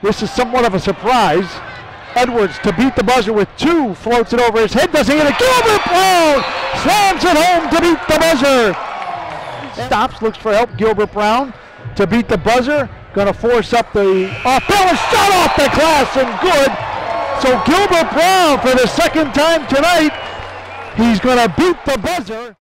This is somewhat of a surprise. Edwards to beat the buzzer with two, floats it over his head, doesn't get it. Gilbert Brown slams it home to beat the buzzer. Stops, looks for help. Gilbert Brown to beat the buzzer. Going to force up the off balance shot off the glass and good. So Gilbert Brown for the second time tonight, he's going to beat the buzzer.